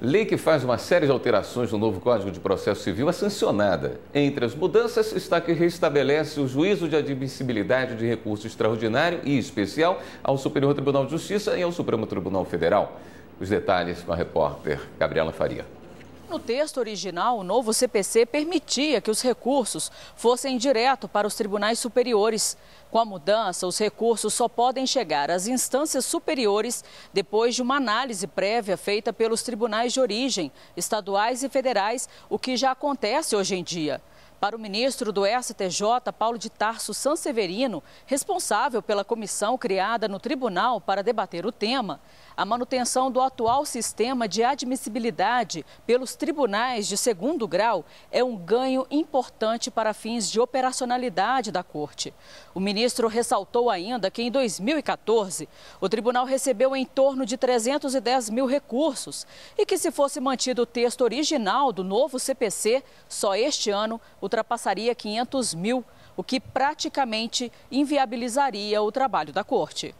Lei que faz uma série de alterações no novo Código de Processo Civil é sancionada. Entre as mudanças está que restabelece o juízo de admissibilidade de recurso extraordinário e especial ao Superior Tribunal de Justiça e ao Supremo Tribunal Federal. Os detalhes com a repórter Gabriela Faria. No texto original, o novo CPC permitia que os recursos fossem direto para os tribunais superiores. Com a mudança, os recursos só podem chegar às instâncias superiores depois de uma análise prévia feita pelos tribunais de origem, estaduais e federais, o que já acontece hoje em dia. Para o ministro do STJ, Paulo de Tarso Sanseverino, responsável pela comissão criada no tribunal para debater o tema, a manutenção do atual sistema de admissibilidade pelos tribunais de segundo grau é um ganho importante para fins de operacionalidade da Corte. O ministro ressaltou ainda que em 2014 o tribunal recebeu em torno de 310 mil recursos e que, se fosse mantido o texto original do novo CPC, só este ano ultrapassaria 500 mil, o que praticamente inviabilizaria o trabalho da Corte.